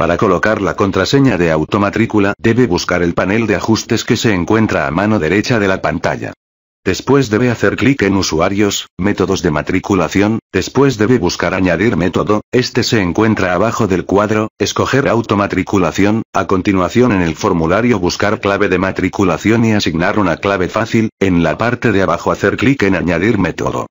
Para colocar la contraseña de automatrícula, debe buscar el panel de ajustes que se encuentra a mano derecha de la pantalla. Después debe hacer clic en Usuarios, Métodos de matriculación, después debe buscar Añadir método, este se encuentra abajo del cuadro, escoger Automatriculación, a continuación en el formulario buscar clave de matriculación y asignar una clave fácil, en la parte de abajo hacer clic en Añadir método.